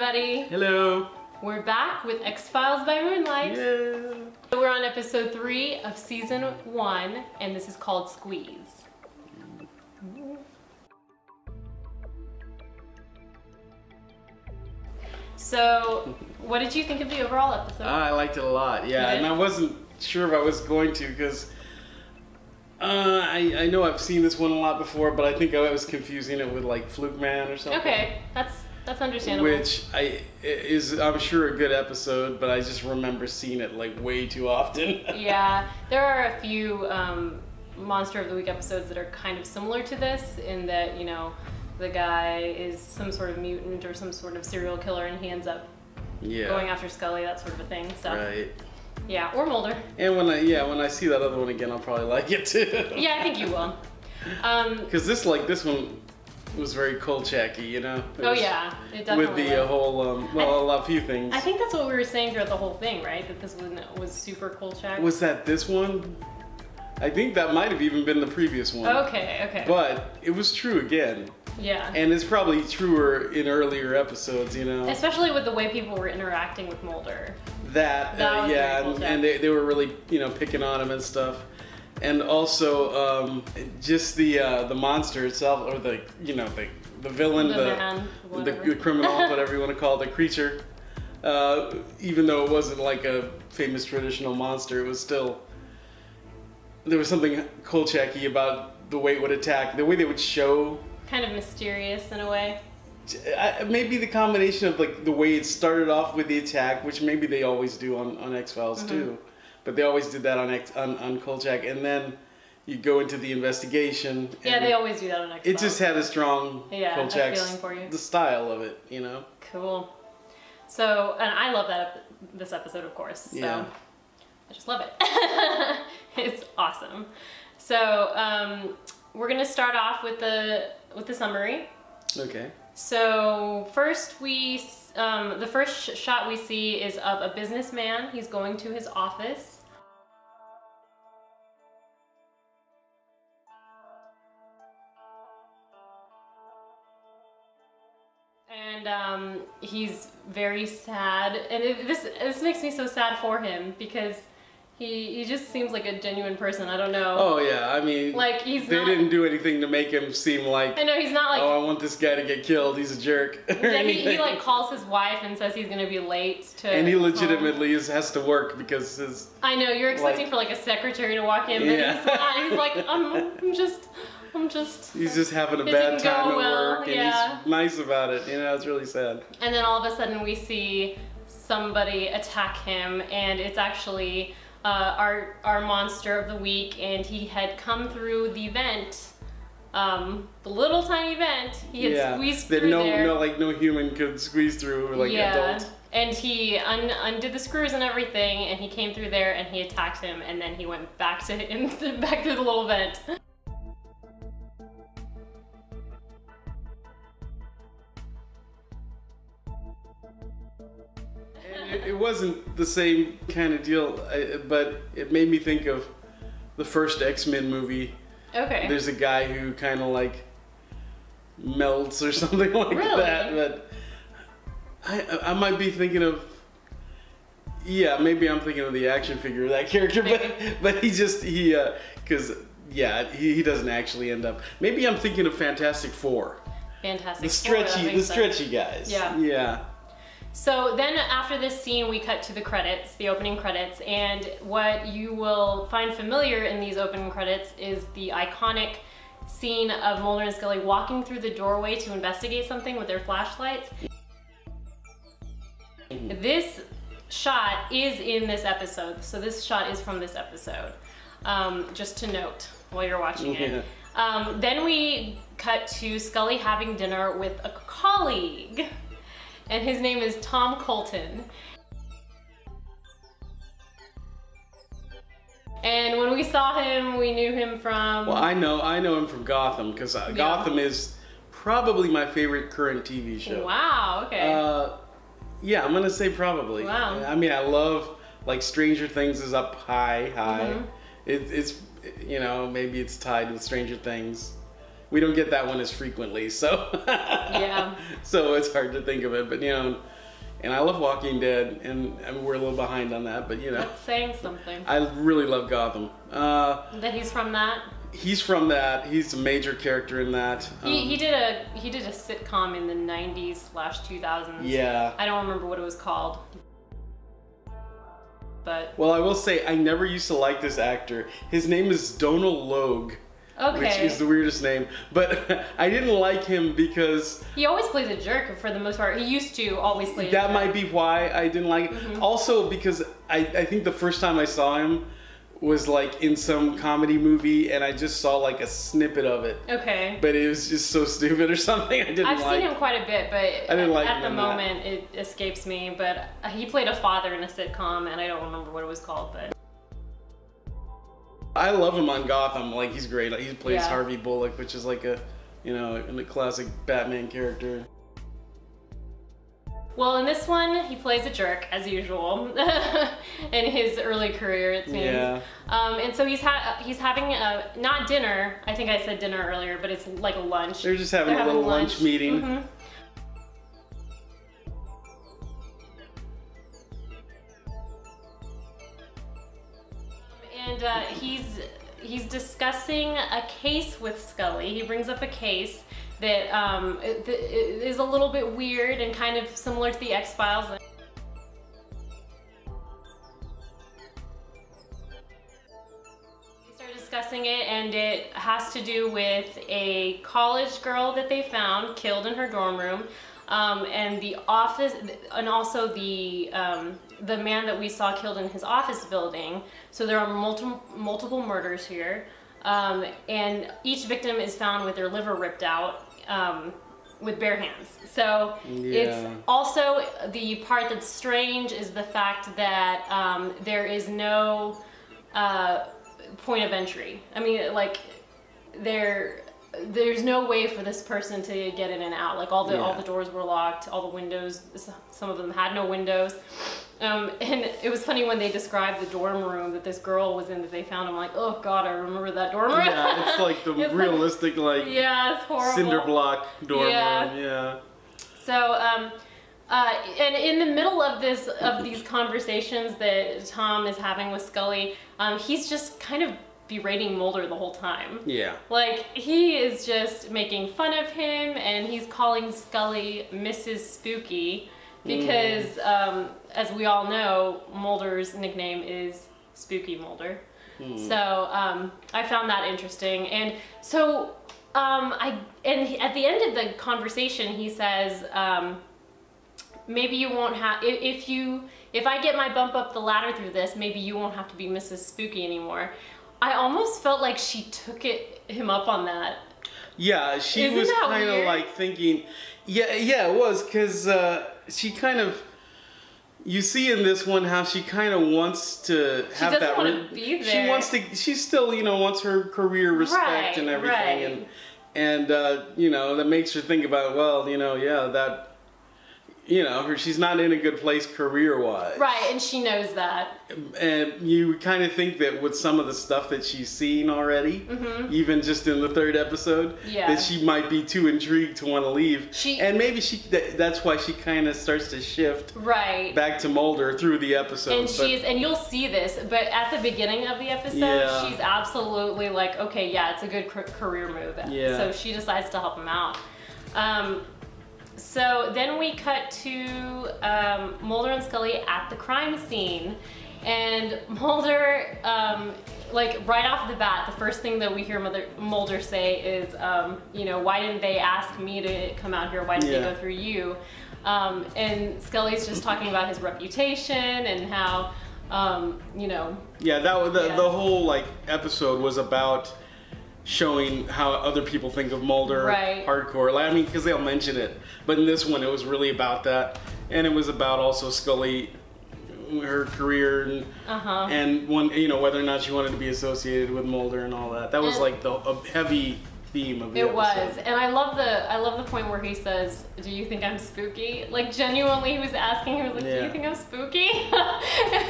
Everybody. Hello. We're back with X Files by Moonlight. Yeah. So we're on episode three of season one, and this is called Squeeze. So, what did you think of the overall episode? I liked it a lot. Yeah, and I wasn't sure if I was going to because uh, I I know I've seen this one a lot before, but I think I was confusing it with like Fluke Man or something. okay, that's that's understandable. Which I is I'm sure a good episode, but I just remember seeing it like way too often. yeah, there are a few um, Monster of the Week episodes that are kind of similar to this in that, you know, the guy is some sort of mutant or some sort of serial killer and he ends up yeah. going after Scully, that sort of a thing. So, Right. yeah, or Mulder. And when I yeah when I see that other one again, I'll probably like it too. Yeah, I think you will. Um, Because this like this one was very Kolchak-y, you know. It oh, was- yeah, it definitely With the uh, was. whole um, well, a lot few things. I think that's what we were saying throughout the whole thing, right? That this one was super Kolchak. Was that this one? I think that might have even been the previous one. Okay, okay. But it was true again. yeah. And it's probably truer in earlier episodes, you know. Especially with the way people were interacting with Mulder. That, That uh, yeah, and, and they, they were really, you know, picking on him and stuff. And also, um, just the uh, the monster itself, or the, you know, the, the villain, The the, man, the, criminal, whatever you want to call it, the creature. Uh, even though it wasn't like a famous traditional monster, it was still there was something Kolchak-y about the way it would attack, the way they would show. Kind of mysterious in a way. I- Maybe the combination of like the way it started off with the attack, which maybe they always do on, on X Files Mm-hmm. too, but they always did that on X, on, on Kolchak, and then you go into the investigation. Yeah, they always do that on X It just had a strong Yeah, a Kolchak's feeling for you. the style of it, you know. Cool. So, and I love that this episode, of course. So, Yeah. I just love it. it's awesome. So, um, we're gonna start off with the with the summary. Okay. So first we, um, the first sh- shot we see is of a businessman. He's going to his office. And um, he's very sad, and it, this this makes me so sad for him because he he just seems like a genuine person. I don't know. Oh yeah, I mean, Like, he's they not- didn't do anything to make him seem like, I know he's not like oh, I want this guy to get killed. He's a jerk. Yeah, he, he like calls his wife and says he's gonna be late to. and he legitimately is, has to work because his I know you're expecting like- for like a secretary to walk in, but Yeah. he's not. He's like, I'm, I'm just, I'm just. he's just having a bad time at well, work and yeah. he's nice about it. You know, it's really sad. And then all of a sudden we see somebody attack him, and it's actually uh, our our monster of the week, and he had come through the vent. Um, the little tiny vent, he had yeah, squeezed that through no, there. no, like no human could squeeze through, like yeah. adult. And he un- undid the screws and everything, and he came through there and he attacked him, and then he went back to in, back through the little vent. It, wasn't the same kind of deal, I- but it made me think of the first X Men movie. Okay. There's a guy who kind of like melts or something like Really? that, but I I might be thinking of yeah maybe I'm thinking of the action figure of that character, but but he just he uh because yeah he, he doesn't actually end up. Maybe I'm thinking of Fantastic Four, Fantastic. the stretchy the makes sense. stretchy guys. Yeah. yeah. So then after this scene, we cut to the credits, the opening credits, and what you will find familiar in these opening credits is the iconic scene of Mulder and Scully walking through the doorway to investigate something with their flashlights. This shot is in this episode, so this shot is from this episode. Um, just to note while you're watching it. Um, then we cut to Scully having dinner with a colleague, and his name is Tom Colton. And when we saw him, we knew him from. Well, I know I know him from Gotham because uh, Gotham is probably my favorite current TV show. wow, okay. Uh, yeah, I'm gonna say probably. Wow. I mean, I love like Stranger Things is up high, high. Mhm. It, it's you know maybe it's tied with Stranger Things, we don't get that one as frequently. So Yeah. so it's hard to think of it, but you know, and I love Walking Dead, and I mean, we're a little behind on that, but you know, That's saying something. I really love Gotham. Uh, That he's from that. he's from that. He's a major character in that. He, Um, he did a he did a sitcom in the 90s slash 2000s. yeah. I don't remember what it was called. But Well, I will say I never used to like this actor. His name is Donal Logue, which is the weirdest name. But I didn't like him because he always plays a jerk for the most part. He used to always play a that jerk. might be why I didn't like it. Mm-hmm. Also because I, I think the first time I saw him was like in some comedy movie and I just saw like a snippet of it. Okay. But it was just so stupid or something I didn't like. I've like. seen him quite a bit, but I didn't like at him the in that. moment it escapes me. But he played a father in a sitcom, and I don't remember what it was called. But I love him on Gotham. Like he's great. He plays Yeah. Harvey Bullock, which is like a, you know, a classic Batman character. well, in this one, he plays a jerk as usual in his early career. It seems. Yeah. Um, and so he's ha- he's having a not dinner. I think I said dinner earlier, but it's like a lunch. They're just having They're a little lunch, meeting. Mhm. And uh, he's he's discussing a case with Scully. He brings up a case that um, it- that is a little bit weird and kind of similar to the X Files. Discussing it, and it has to do with a college girl that they found killed in her dorm room, um, and the office, and also the um, the man that we saw killed in his office building. So there are multiple multiple murders here, um, and each victim is found with their liver ripped out. Um, with bare hands. So Yeah. it's also the part that's strange is the fact that um, there is no uh, point of entry. I mean, like there, there's no way for this person to get in and out. Like all the all the doors were locked, all the windows. Some of them had no windows. Um, and it was funny when they described the dorm room that this girl was in that they found. I'm like, oh god, I remember that dorm room. Yeah, it's like the It's like- realistic like, yeah, it's horrible. cinder block dorm Yeah. room. Yeah. So, um, uh, and in the middle of this of these conversations that Tom is having with Scully, um, he's just kind of berating Mulder the whole time. Yeah. Like he is just making fun of him, and he's calling Scully Mrs. Spooky because, um, as we all know, Mulder's nickname is Spooky Mulder. So um, I found that interesting, and so um, I and at the end of the conversation, he says, um, "Maybe you won't have if, if you if I get my bump up the ladder through this, maybe you won't have to be Mrs. Spooky anymore." I almost felt like she took it him up on that. Yeah, she Isn't was kind of like thinking, yeah, yeah, it was because uh, she kind of. You see in this one how she kind of wants to have doesn't that. wanna be She wants to. She still, you know, wants her career respect Right, and everything, right. and and uh, you know that makes her think about well, you know, yeah, that. You know, she's not in a good place career wise. Right, and she knows that. And you kind of think that with some of the stuff that she's seen already, even just in the third episode, Mm-hmm. Yeah. that she might be too intrigued to want to leave. She- and maybe she that, that's why she kind of starts to shift Right. back to Mulder through the episode. and but- she's and you'll see this but at the beginning of the episode Yeah. she's absolutely like okay yeah it's a good career move Yeah. so she decides to help him out um, so then we cut to um, mulder and scully at the crime scene and mulder um, like right off the bat the first thing that we hear Mother, mulder say is um, you know why didn't they ask me to come out here why did Yeah. they go through you um, and Scully's just talking about his reputation and how, um, you know, yeah, that was the, Yeah. the whole like episode was about showing how other people think of Mulder Right. hardcore. Like, I mean, because they'll mention it, but in this one, it was really about that, and it was about also Scully, her career, and uh huh. and one, you know, whether or not she wanted to be associated with Mulder and all that. That was And- like the a heavy theme of the It episode. was, and I love the I love the point where he says, "Do you think I'm spooky?" Like genuinely, he was asking. He was like, "Do you think I'm spooky?" it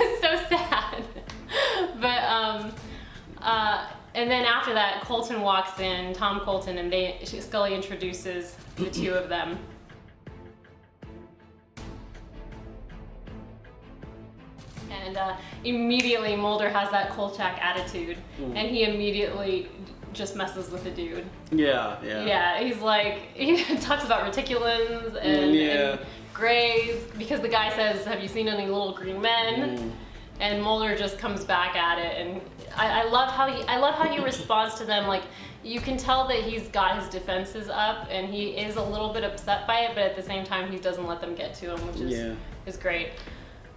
was so sad, but um, uh, And then after that, Colton walks in, Tom Colton, and they Scully introduces the two of them. And uh, immediately Mulder has that Kolchak attitude, Mm. and he immediately just messes with the dude. Yeah, yeah. Yeah, he's like he talks about reticulans and, Mm, yeah. and grays because the guy says, "Have you seen any little green men?" Mm. And Mulder just comes back at it, and I, I love how he I love how he responds to them. Like you can tell that he's got his defenses up, and he is a little bit upset by it, but at the same time he doesn't let them get to him, which is Yeah. is great.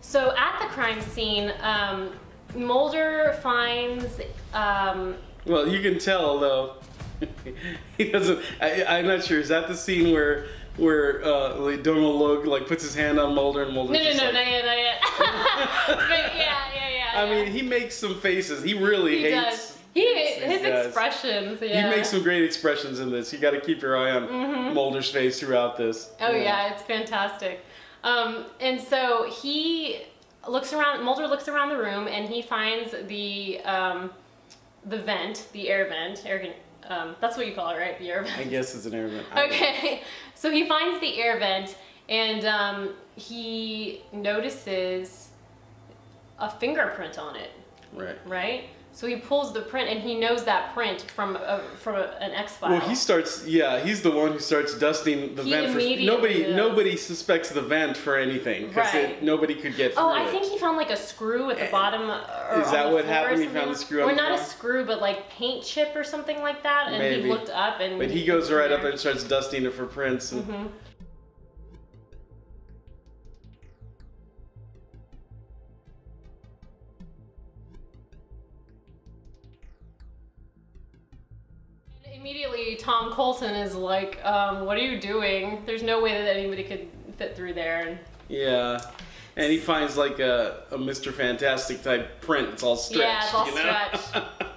So at the crime scene, um, Mulder finds. Um, Well, you can tell though. he doesn't. I, I'm not sure. Is that the scene where where uh, like Donald Logue like puts his hand on Mulder and Mulder? no, no, no, not yet, not yet. but yeah, yeah, yeah. I yeah. mean, he makes some faces. He really he hates. does. He his guys. expressions. Yeah. He makes some great expressions in this. You got to keep your eye on Mulder's face throughout this. Oh yeah, it's fantastic. Um, and so he looks around. Mulder looks around the room and he finds the um, the vent, the air vent. Air, um, that's what you call it, right? The air I guess it's an airman. Okay. So he finds the air vent and um, he notices a fingerprint on it. Right. Right. So he pulls the print and he knows that print from a, from a, an X file. Well, he starts. Yeah, he's the one who starts dusting the He vent. For, nobody, nobody suspects the vent for anything because Right. nobody could get through Oh, I it. think he found like a screw at the bottom. uh, Or Is that what happened? He found the screw Or not a screw, but like paint chip or something like that. And Maybe. he looked up and. But he goes right up and starts dusting it for prints. And, Mhm. Immediately, Tom Colton is like, um, "What are you doing? There's no way that anybody could fit through there." And Yeah. And he finds like a, a Mr. Fantastic type print. It's all stretched. Yeah, it's all you know? stretched.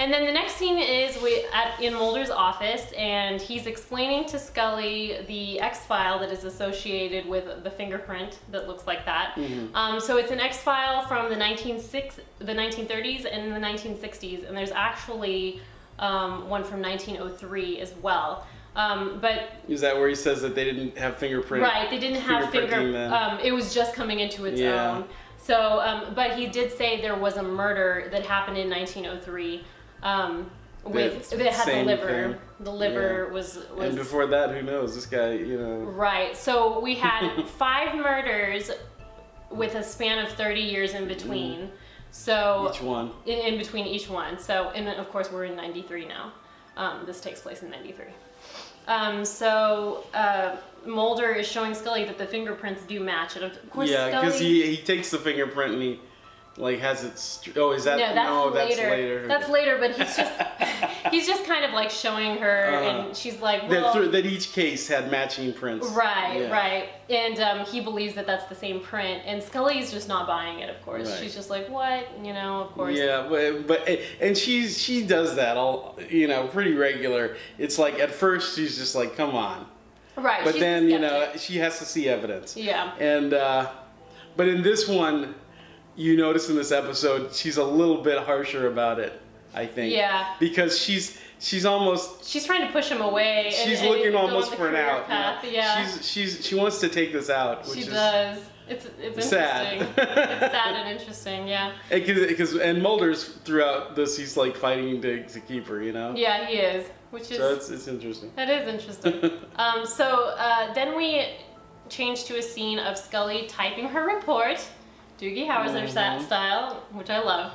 And then the next scene is we at in Mulder's office, and he's explaining to Scully the X file that is associated with the fingerprint that looks like that. Mm-hmm. Um, so it's an X file from the 196 the 1930s and the 1960s, and there's actually um, one from 1903 as well. Um, but Is that where he says that they didn't have fingerprint? Right, they didn't have fingerprinting finger. Um, it was just coming into its Yeah. own. So, um, but he did say there was a murder that happened in 1903 um, with That had the liver. thing. The liver Yeah. was was And before that, who knows? This guy, you know. right. So we had five murders with a span of 30 years in between. So Each one. in, in between each one. So, and then of course we're in 93 now. Um, this takes place in 93. Um, so uh, Mulder is showing Scully that the fingerprints do match, and of course Yeah, Scully. because he, he takes the fingerprint and he like has its oh, is that? no, that's no, later. that's later. That's later, but he's just he's just kind of like showing her, Uh-huh. and she's like, that, well, th- that each case had matching prints. Right, Yeah. right. And um, he believes that that's the same print. And Scully's just not buying it, of course. Right. She's just like, what? You know, of course. Yeah, but, but and she's she does that all you know pretty regular. It's like at first she's just like, come on, Right. but then you know she has to see evidence. Yeah. And uh, but in this one, you notice in this episode she's a little bit harsher about it. I think. Yeah. Because she's she's almost She's trying to push him away. she's and looking on almost for an out. you know. Path. Yeah. She's she's she wants to take this out, which she is does. It's it's sad. interesting. it's sad and interesting. Yeah. It because and Mulder's throughout this he's like fighting to, to keep her, you know. Yeah, he is, which is So it's it's interesting. that is interesting. um, so uh, then we change to a scene of Scully typing her report, Doogie Howser Mhm. style, which I love.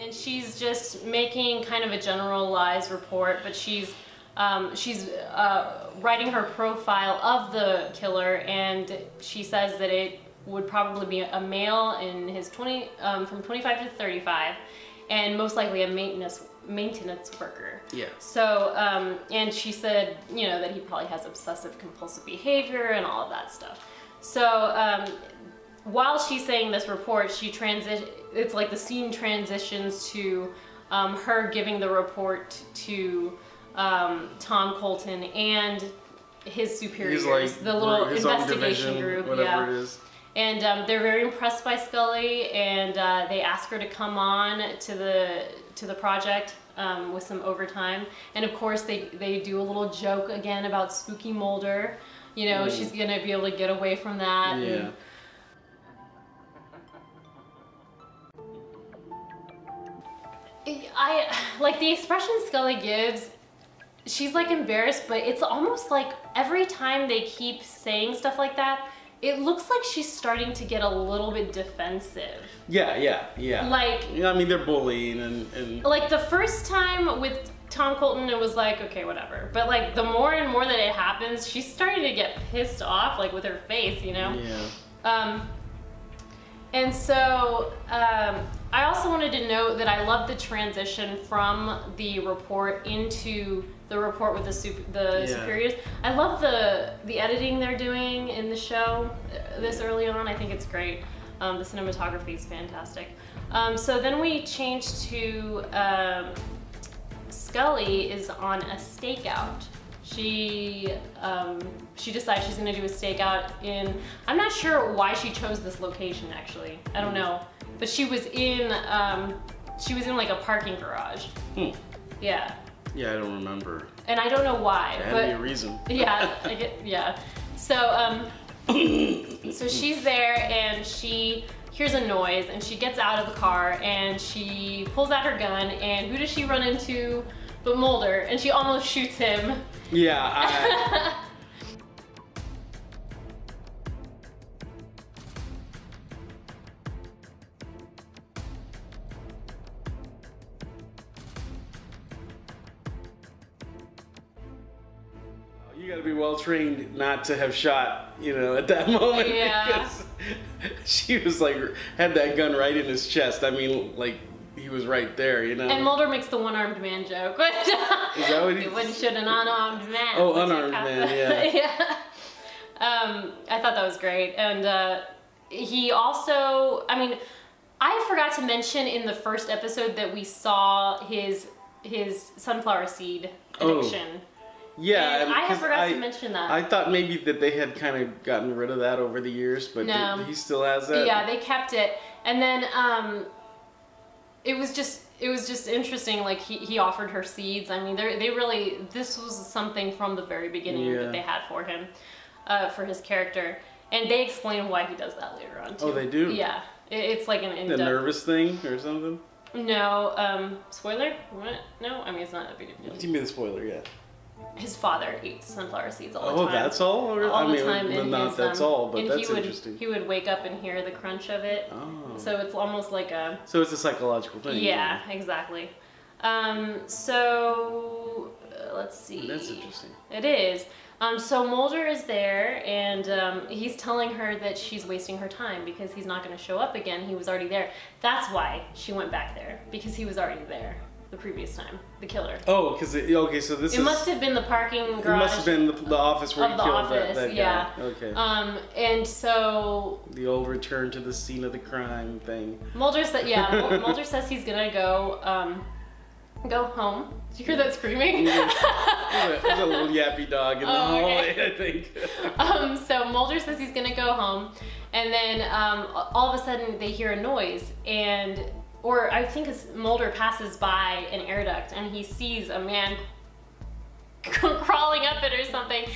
and she's just making kind of a generalized report, but she's um, she's uh, writing her profile of the killer, and she says that it would probably be a male in his 20 um, from 25 to 35, and most likely a maintenance maintenance worker. Yeah. So, um, and she said, you know, that he probably has obsessive compulsive behavior and all of that stuff. So, um, while she's saying this report, she transition. It's like the scene transitions to um, her giving the report to um, Tom Colton and his superiors, like the little investigation group. whatever yeah. And um, they're very impressed by Scully, and uh, they ask her to come on to the to the project um, with some overtime. And of course, they they do a little joke again about Spooky Mulder. You know, she's gonna be able to get away from that. Mm. Yeah. and- I like the expression Scully gives. She's like embarrassed, but it's almost like every time they keep saying stuff like that, it looks like she's starting to get a little bit defensive. Yeah, yeah, yeah. Like, Yeah, I mean, they're bullying and, and like the first time with Tom Colton, it was like, okay, whatever. But like the more and more that it happens, she's starting to get pissed off, like with her face, you know? yeah. Um, and so um, I also wanted to note that I love the transition from the report into the report with the sup- the Yeah. superiors. I love the the editing they're doing in the show uh, this early on. I think it's great. Um, the cinematography is fantastic. Um, so then we change to um, Scully is on a stakeout. She um, she decides she's gonna do a stakeout in. I'm not sure why she chose this location actually. I don't know, but she was in um, she was in like a parking garage. Hmm. Yeah, Yeah, I don't remember. and I don't know why, There had to be a reason. yeah, I get, yeah. So um, so she's there and she hears a noise and she gets out of the car and she pulls out her gun and who does she run into but Mulder and she almost shoots him. Yeah, I, you got to be well trained not to have shot, you know, at that moment. Yeah. she was like had that gun right in his chest. I mean, like he was right there, you know. And Mulder makes the one-armed man joke. Is that what he- It wouldn't shoot an unarmed man. Oh, unarmed man, yeah. yeah. Um, I thought that was great, and uh, he also, I mean, I forgot to mention in the first episode that we saw his his sunflower seed addiction. Oh, addiction. yeah, and I 'cause forgot I- to mention that. I thought maybe that they had kind of gotten rid of that over the years, but No. he still has that. yeah, they kept it, and then um, it was just it was just interesting. Like he, he offered her seeds. I mean, they they really this was something from the very beginning Yeah. that they had for him, uh, for his character, and they explain why he does that later on too. Oh, they do? Yeah, it, it's like an the nervous thing or something. No, um, spoiler? What? No, I mean it's not a big deal. Give me the spoiler, yeah. His father eats sunflower seeds all the Oh, time. Oh, that's all. Or, all I mean, the time well, in not his, that's um, all, but and that's he would, interesting. He would wake up and hear the crunch of it. oh, so, it's almost like a So it's a psychological thing. yeah, exactly. Um, so uh, let's see. That's interesting. It is. Um, so Mulder is there, and um, he's telling her that she's wasting her time because he's not going to show up again. He was already there. That's why she went back there because he was already there the previous time. The killer. Oh, because okay, so this It is. must have been the parking it garage. must have been the, the office where of he the killed office, that, that yeah. guy. Okay. Um, and so the old return to the scene of the crime thing. Mulder said, yeah, Mulder says he's gonna go, um, go home. Did you hear that screaming? There's a, a little yappy dog in the Oh, hallway, okay. I think. um, so Mulder says he's gonna go home, and then um, all of a sudden they hear a noise, and or I think Mulder passes by an air duct and he sees a man crawling up it or something.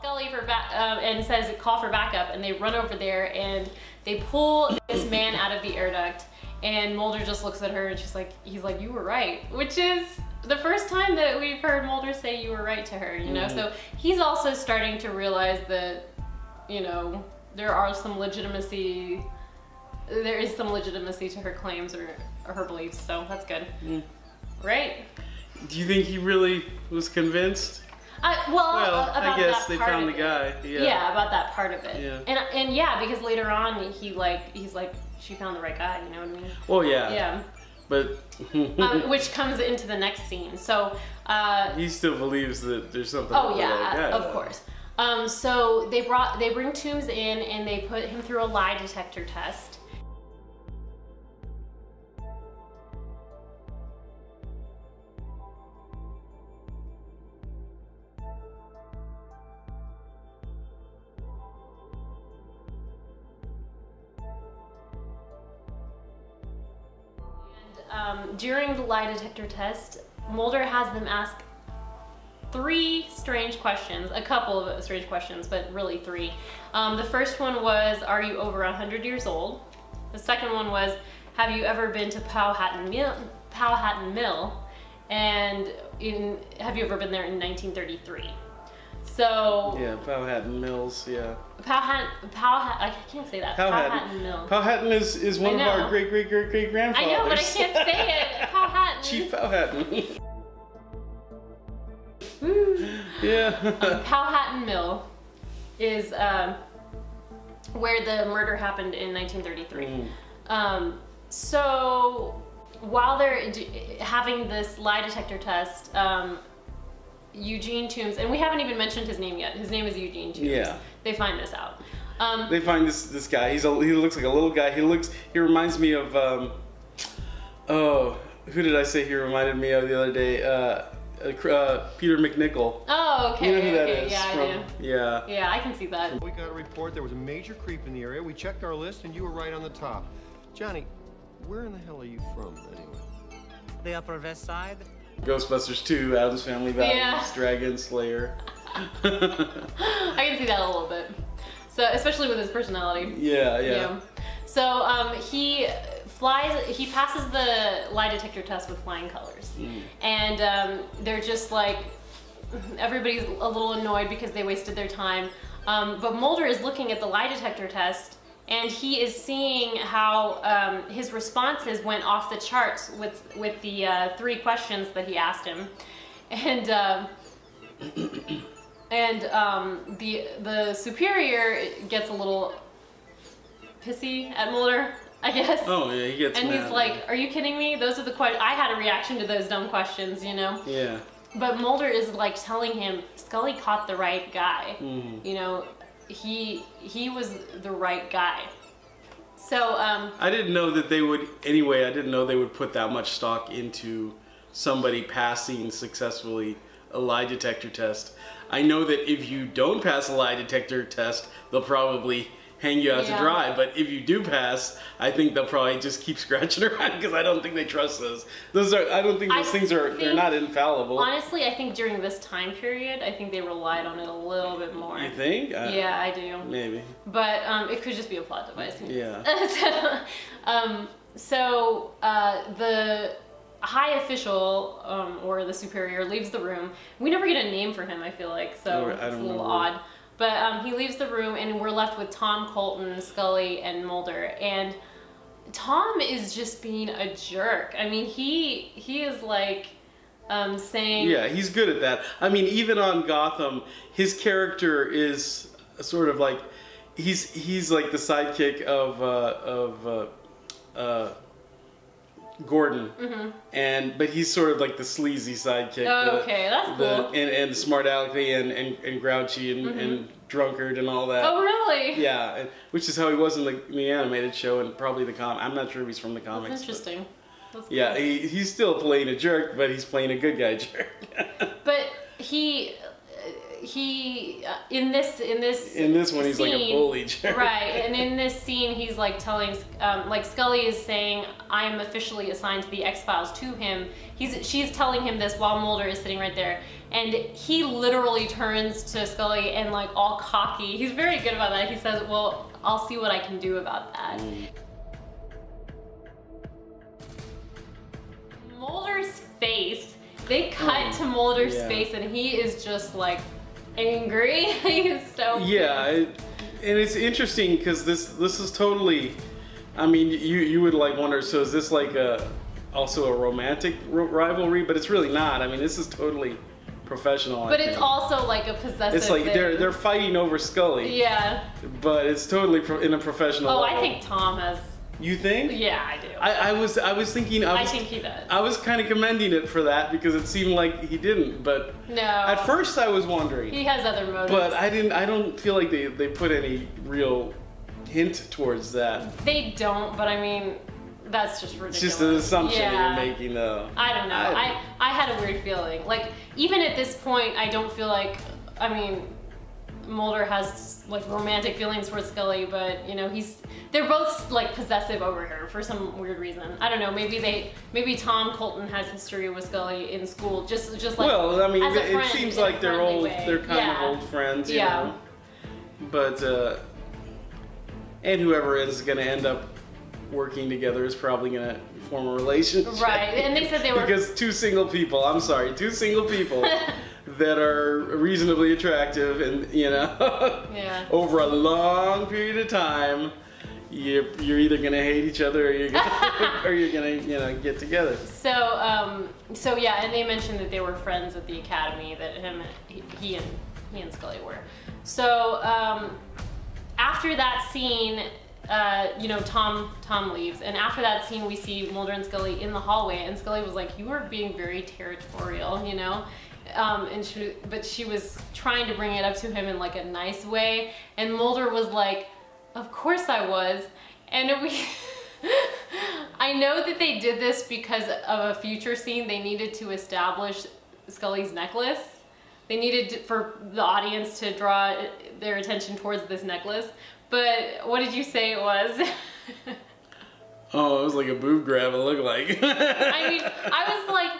Scully for ba- um, and says call for backup, and they run over there and they pull this man out of the air duct. And Mulder just looks at her and she's like, he's like, you were right, which is the first time that we've heard Mulder say you were right to her, you know. Mhm. So he's also starting to realize that, you know, there are some legitimacy. There is some legitimacy to her claims or, or her beliefs, so that's good, Mm. right? Do you think he really was convinced? I, well, Well, about I guess that they part found the guy. Yeah. Yeah. about that part of it. Yeah. And and yeah, because later on he like he's like she found the right guy. You know what I mean? Well, yeah. Yeah. But um, which comes into the next scene. So. Uh, he still believes that there's something. oh wrong with that yeah, guy, of though. course. Um, so they brought they bring Toombs in and they put him through a lie detector test. Um, during the lie detector test, Mulder has them ask three strange questions, a couple of strange questions, but really three. Um, the first one was, are you over 100 years old? The second one was, have you ever been to Powhatan Mill? Powhatan Mill? And in, have you ever been there in 1933? So Yeah, Powhatan Mills. Yeah. Powhatan, Powhatan, I can't say that. Powhatan. Mill. Powhatan is, is one of our great great great great grandfathers. I know, but I can't say it. Powhatan. Chief Powhatan. Woo. yeah. Powhatan Mill is um, where the murder happened in 1933. Mm. Um, so while they're having this lie detector test, um, Eugene Toombs, and we haven't even mentioned his name yet. His name is Eugene Toombs. Yeah. They find this out. Um, They find this this guy. He's a, he looks like a little guy. He looks he reminds me of um, oh who did I say he reminded me of the other day? Uh, uh, uh, Peter MacNicol. oh, okay. You know who that okay, is yeah, from? I do. Yeah. Yeah, I can see that. We got a report there was a major creep in the area. We checked our list and you were right on the top. Johnny, where in the hell are you from anyway? The Upper West Side. Ghostbusters 2, Addams Family Values, Yeah. Dragon Slayer. I can see that a little bit. So, especially with his personality. yeah, yeah. Yeah. So um, he flies. He passes the lie detector test with flying colors, Mm. and um, they're just like everybody's a little annoyed because they wasted their time. Um, but Mulder is looking at the lie detector test, and he is seeing how um, his responses went off the charts with with the uh, three questions that he asked him, and. Um, and um, the the superior gets a little pissy at Mulder, I guess. Oh yeah, he gets and mad. he's like, "Are you kidding me? Those are the questions." I had a reaction to those dumb questions, you know. Yeah. But Mulder is like telling him Scully caught the right guy. Mhm. You know, he he was the right guy. So um, I didn't know that they would. Anyway, I didn't know they would put that much stock into somebody passing successfully a lie detector test. I know that if you don't pass a lie detector test, they'll probably hang you out Yeah. to dry. But if you do pass, I think they'll probably just keep scratching around because I don't think they trust those. Those are. I don't think I those things are. They're not infallible. honestly, I think during this time period, I think they relied on it a little bit more. you think? I- Yeah, I do. Maybe. But um, it could just be a plot device. Yeah. so um, so uh, the high official um, or the superior leaves the room. We never get a name for him. I feel like so I it's a little remember. odd. But um, he leaves the room, and we're left with Tom Colton, Scully, and Mulder. And Tom is just being a jerk. I mean, he he is like um, saying, Yeah, he's good at that. I mean, even on Gotham, his character is sort of like he's he's like the sidekick of uh, of uh, uh, Gordon, mm-hmm. and but he's sort of like the sleazy sidekick. Oh, the- okay, that's the, cool. And and smart alecky and, and, and grouchy and, mm-hmm. and drunkard and all that. "Oh, really? Yeah, and, which is how he was in the, in the animated show and probably the com. I'm not sure if he's from the comics. That's but- interesting." That's Yeah, cool. he, he's still playing a jerk, but he's playing a good guy jerk. But he he uh, in this in this In this one, he's like a bully jerk. right and in this scene he's like telling um, like scully is saying i'm officially assigned to the x-files to him. He's she's telling him this while mulder is sitting right there and he literally turns to scully and like all cocky. He's very good about that. He says well i'll see what i can do about that. Mulder's face they cut to mulder's yeah. face and he is just like angry he's so Yeah, it, and it's interesting because this this is totally. I mean, you you would like wonder. So is this like a also a romantic r- rivalry? But it's really not. I mean, this is totally professional. I But it's think. also like a possessive. It's like thing. they're they're fighting over Scully. Yeah. But it's totally pro- in a professional. Oh, level. I think Tom has You think? Yeah, I do. I, I was I was thinking I I was think he does. I was kind of commending it for that because it seemed like he didn't. But no. at first I was wondering. he has other motives. But I didn't. I don't feel like they, they put any real hint towards that. They don't, but I mean, that's just It's ridiculous. just an assumption yeah. that you're making, though. I don't know. I, I had a weird feeling. Like even at this point, I don't feel like. I mean, Mulder has like romantic feelings for Scully, but you know he's they're both like possessive over her for some weird reason. I don't know. Maybe they maybe Tom Colton has history with Scully in school. Just just like well, I mean, as a it seems like they're old. way. They're kind Yeah. of old friends, you Yeah. know. But uh, and whoever is going to end up working together is probably going to form a relationship. Right, and they said they were because two single people. I'm sorry, two single people that are reasonably attractive, and you know, Yeah. over a long period of time. You're, you're either gonna hate each other or you're gonna, or you're gonna you know get together. So, um, so yeah, and they mentioned that they were friends at the academy. That him, he, he and he and Scully were. So um, after that scene, uh, you know, Tom Tom leaves, and after that scene, we see Mulder and Scully in the hallway, and Scully was like, "You are being very territorial," you know. Um, and she, but she was trying to bring it up to him in like a nice way, and Mulder was like, "Of course I was," and we. I know that they did this because of a future scene. They needed to establish Scully's necklace. They needed to, for the audience to draw their attention towards this necklace. But what did you say it was? Oh, it was like a boob grab. It looked like. I mean, I was like,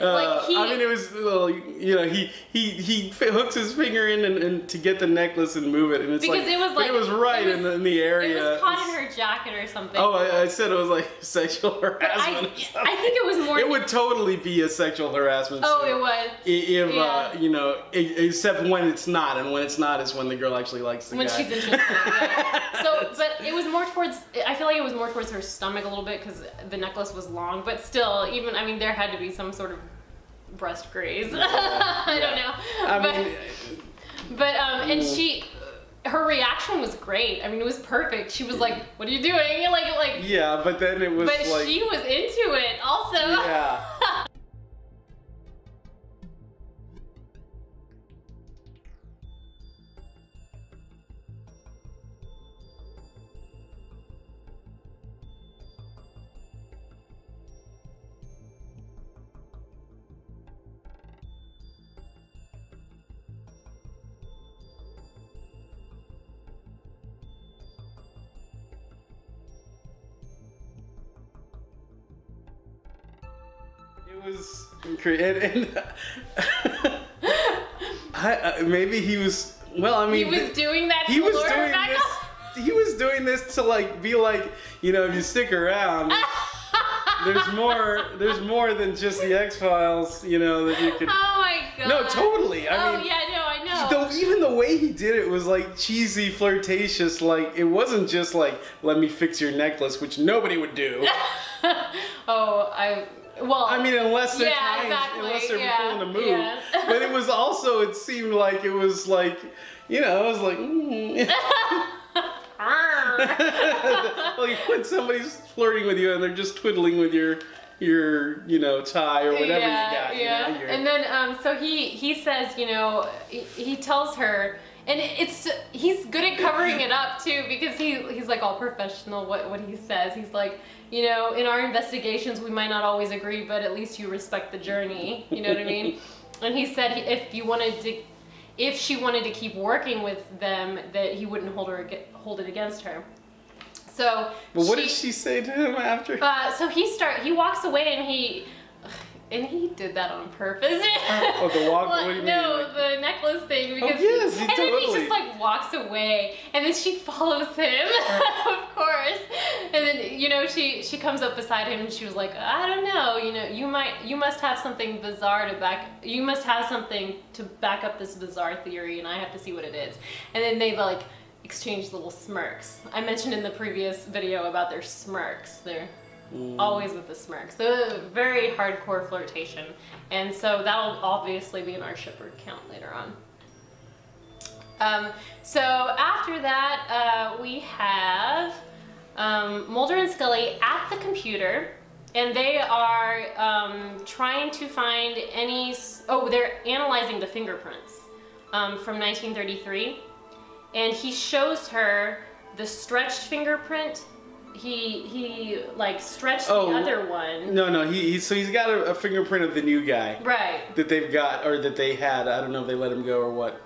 like he. I mean, it was you know, he he he hooks his finger in and, and to get the necklace and move it, and it's Because like it was like- it was right it in, the, in the it area. was caught in her jacket or something. Oh, I, I said it was like sexual I, harassment. something. I think it was more. It would totally be a sexual harassment. Oh, it was. I- If uh, Yeah. you know, except when it's not, and when it's not is when the girl actually likes the when guy. she's interested. yeah. So, but it was more towards. I feel like it was more towards her stomach a little bit because the necklace was long. But still, even I mean, there had to be some sort of breast graze. I don't know. I but, mean, but um, and Mm. she, her reaction was great. I mean, it was perfect. She was like, "What are you doing?" Like, like. yeah, but then it was But like, she was into it also. yeah. Was cra- and, and I, I, maybe he was. Well, I mean, he was doing that. he was doing this. He was doing this to like be like, you know, if you stick around, there's more. There's more than just the X Files. You know that you could. Oh my god. No, totally. I oh mean, yeah, no, I know. Though even the way he did it was like cheesy, flirtatious. Like it wasn't just like "let me fix your necklace," which nobody would do. oh, I. Well. I mean, unless they're Yeah, trying, exactly, unless they're yeah, pulling a move. but it was also, it seemed like it was like, you know, it was like, mm. like when somebody's flirting with you and they're just twiddling with your your you know tie or whatever yeah, you got. yeah. You know, and then um, so he he says, you know, he, he tells her, and it's he's good at covering it up too because he he's like all professional. What what he says, he's like, you know, in our investigations we might not always agree, but at least you respect the journey. You know what I mean? And he said if you wanted to. If she wanted to keep working with them, that he wouldn't hold her hold it against her. So, but what did she say to him after? uh, so he start he walks away and he and he did that on purpose. Oh, the walk- Well, what do you no, the necklace thing oh, because yes, he and then he just like walks away and then she follows him, of course. And then you know she she comes up beside him and she was like, I don't know, you know, you might you must have something bizarre to back you must have something to back up this bizarre theory and I have to see what it is. And then they like exchange little smirks. I mentioned in the previous video about their smirks. They're always with the smirks. So very hardcore flirtation. And so that'll obviously be in our shipper count later on. Um, so after that, uh, we have um, Mulder and Scully at the computer, and they are um, trying to find any. Oh, they're analyzing the fingerprints um, from 1933, and he shows her the stretched fingerprint. He he like stretched Oh. the other one. No, no. He, he so he's got a, a fingerprint of the new guy Right. that they've got or that they had. I don't know if they let him go or what.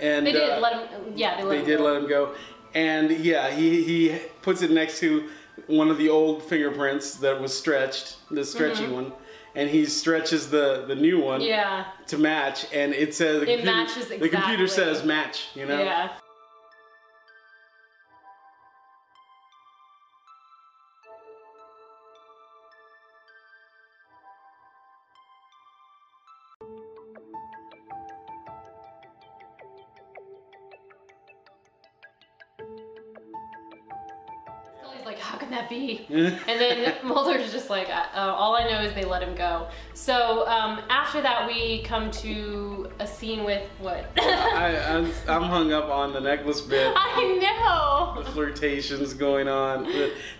And They did uh, let him. Yeah, they let They him did go. let him go, and yeah, he he puts it next to one of the old fingerprints that was stretched, the stretchy one, and he stretches the the new one Mm-hmm. Yeah. to match, and it says the It computer, matches The computer says match, you know. Yeah. and then Mulder's just like, uh, all I know is they let him go. So um, after that, we come to a scene with what? I, I'm, I'm hung up on the necklace bit. I know. the flirtations going on.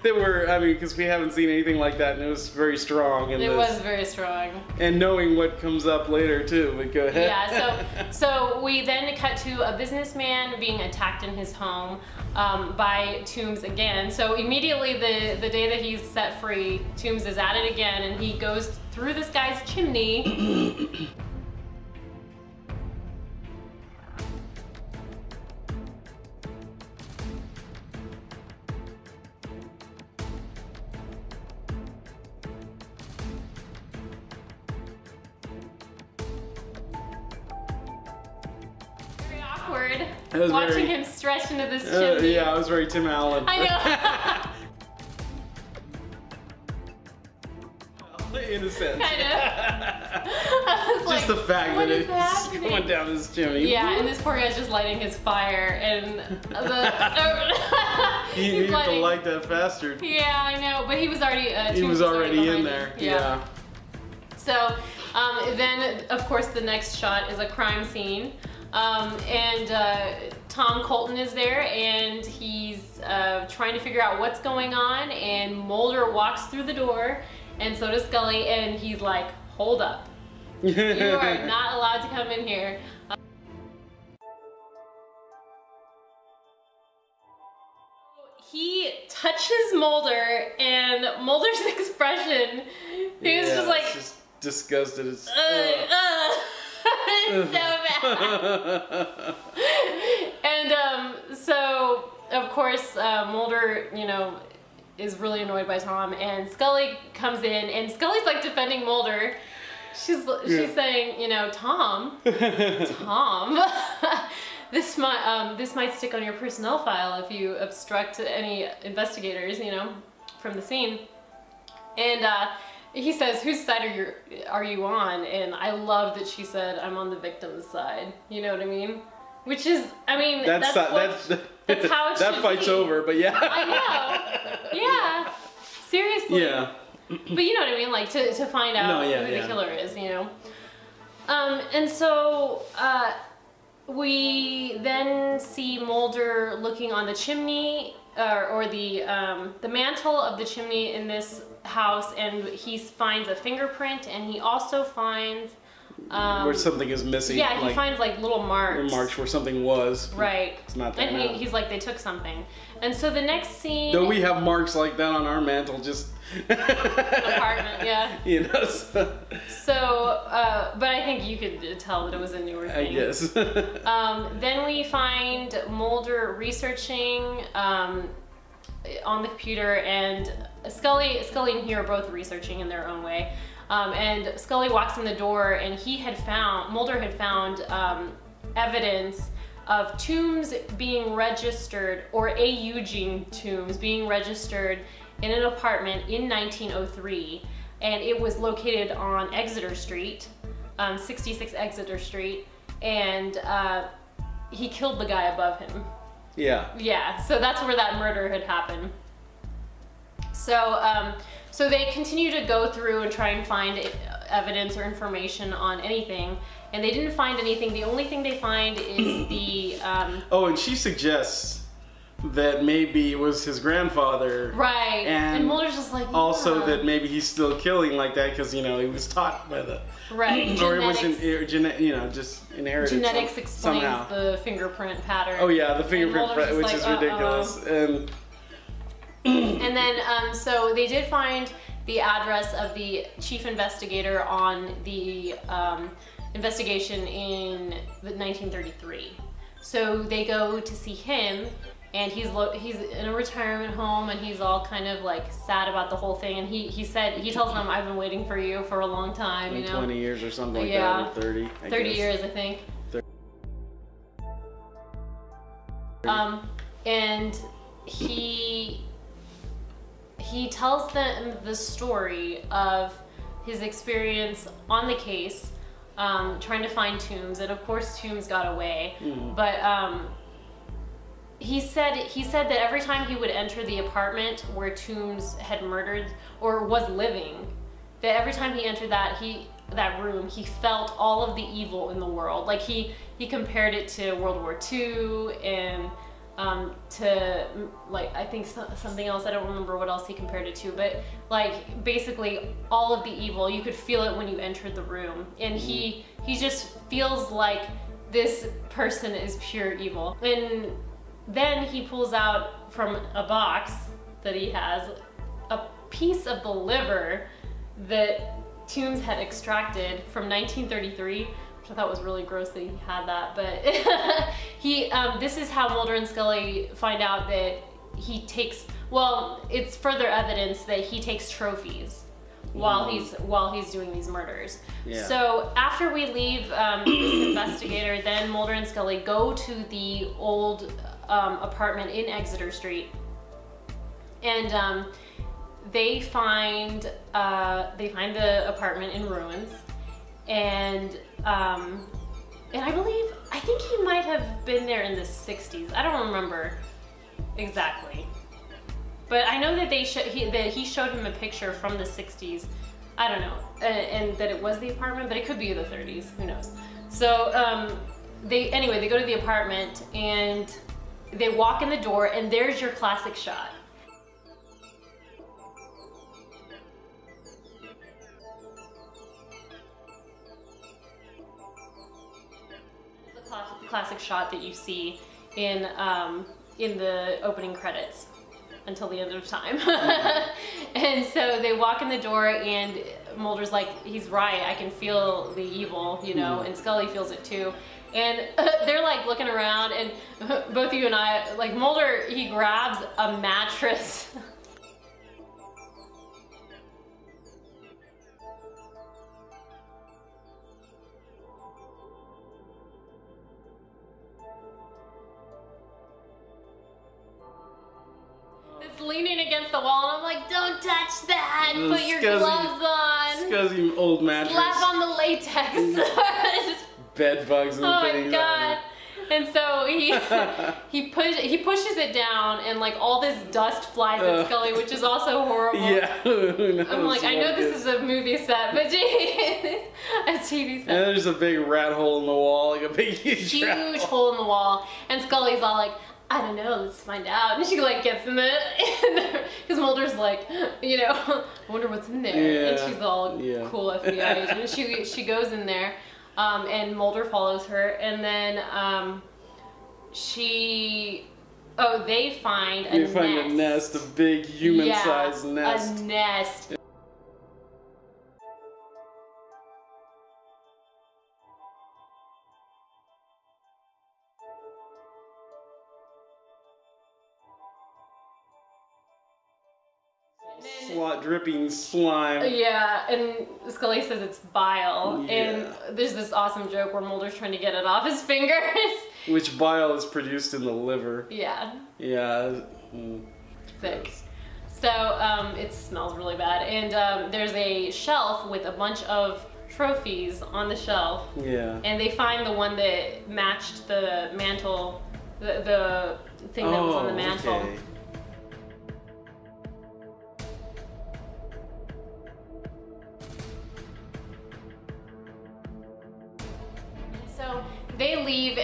They were, I mean, because we haven't seen anything like that, and it was very strong in It this. was very strong. And knowing what comes up later too. But go ahead. Yeah, so so we then cut to a businessman being attacked in his home um, by Toombs again. So immediately the the day that he's set free, Toombs is at it again, and he goes through this guy's chimney. Very awkward. Watching very- him stretch into this Uh, chimney. yeah, I was very Tim Allen. I know. In a sense. kind of. Just like, the fact that it's happening? going down this chimney. Yeah, and this poor guy's just lighting his fire, and the He he's needed to light that faster. Yeah, I know, but he was already. Uh, He was already in there. him. Yeah. So um, then, of course, the next shot is a crime scene. Um, and uh, Tom Colton is there and he's uh, trying to figure out what's going on. And Mulder walks through the door, and so does Scully. And he's like, Hold up. You are not allowed to come in here. Uh, He touches Mulder, and Mulder's expression, he was Yeah, just like, just disgusted. It's, uh, uh. it's so bad. and um, so, of course, uh, Mulder, you know, is really annoyed by Tom, and Scully comes in, and Scully's like defending Mulder. She's she's Yeah. saying, you know, Tom, Tom, this might um, this might stick on your personnel file if you obstruct any investigators, you know, from the scene. And uh, he says, "Whose side are you are you on?" And I love that she said, "I'm on the victim's side." You know what I mean? Which is, I mean, that's that's, not- what, that's, that's how that fight's be. over. But yeah. I know. Yeah. Seriously. Yeah. But you know what I mean, like to, to find out No, yeah, who yeah. the killer is, you know. Um, and so uh, we then see Mulder looking on the chimney uh, or the um, the mantle of the chimney in this house, and he finds a fingerprint, and he also finds um, where something is missing. yeah, he like, finds like little marks. marks where something was. Right. It's not there And he, he's like, they took something. And so the next scene. Though we have marks like that on our mantle, just Apartment, yeah. You know, so, So, uh, but I think you could tell that it was a newer thing. I guess. Um, then we find Mulder researching um, on the computer, and Scully, Scully and he are both researching in their own way. Um, and Scully walks in the door, and he had found Mulder had found um, evidence of Toombs being registered, or a Eugene Toombs being registered in an apartment in 1903, and it was located on Exeter Street, um, 66 Exeter Street, and uh, he killed the guy above him. yeah. Yeah, so that's where that murder had happened. So, um, so they continue to go through and try and find evidence or information on anything, and they didn't find anything. The only thing they find is the um, Oh, and she suggests that maybe it was his grandfather. Right. And, And Mulder's just like Also, that maybe he's still killing like that because you know he was taught by the right. or it was in, gene, you know just inherited genetics some- explains somehow. the fingerprint pattern. Oh yeah, the fingerprint, which like, is ridiculous, and And then, um, so they did find the address of the chief investigator on the um, investigation in the 1933. So they go to see him, and he's lo- he's in a retirement home, and he's all kind of like sad about the whole thing. And he he said he tells them, "I've been waiting for you for a long time, you know, 20 years or something like Yeah. that, or 30. I 30 guess. years, I think." Um, and he he tells them the story of his experience on the case, um, trying to find Toombs, and of course Toombs got away. But um, he said he said that every time he would enter the apartment where Toombs had murdered or was living, that every time he entered that he that room he felt all of the evil in the world. Like he he compared it to World War II and um, to like I think so- something else. I don't remember what else he compared it to, but like basically all of the evil you could feel it when you entered the room, and he he just feels like this person is pure evil. And then he pulls out from a box that he has a piece of the liver that Toombs had extracted from 1933, which I thought was really gross that he had that. But he, um, this is how Mulder and Scully find out that he takes. Well, it's further evidence that he takes trophies while he's while he's doing these murders. Yeah. So after we leave um, this investigator, then Mulder and Scully go to the old um, apartment in Exeter Street, and um, they find uh, they find the apartment in ruins, and um, and I believe I think he might have been there in the '60s. I don't remember exactly, but I know that they sho- he, that he showed him a picture from the '60s. I don't know, uh, and that it was the apartment, but it could be the 30s. Who knows? So um, they anyway they go to the apartment and they walk in the door, and there's your classic shot. Classic, shot that you see in um, in the opening credits until the end of time. and so they walk in the door, and Mulder's like, he's right. I can feel the evil, you know, and Scully feels it too. And they're like looking around, and both you and I, like Mulder, he grabs a mattress. Mm, Put your scuzzy- gloves on. Scuzzy old mattress, Slap on the latex. bed bugs and oh my things. god. And so he he push he pushes it down and like all this dust flies at Scully, which is also horrible. Yeah, I'm like, I know this is a movie set, but gee, a TV set. And there's a big rat hole in the wall, like a big huge, Huge hole. hole in the wall, and Scully's all like, I don't know, let's find out. And she like gets in it, because Mulder's like, you know, I wonder what's in there. Yeah. And she's all yeah. cool FBI agent. And she she goes in there, um, and Mulder follows her, and then um, she, oh, they find a nest. You find a nest, a big human-sized yeah, nest. A nest. Slot dripping slime. Yeah, and Scully says it's bile, Yeah. and there's this awesome joke where Mulder's trying to get it off his fingers. Which bile is produced in the liver. yeah, Yeah. mm, sick. gross. So um, it smells really bad, and um, there's a shelf with a bunch of trophies on the shelf, Yeah. and they find the one that matched the mantle, the, the thing that was on the Oh, mantle. okay.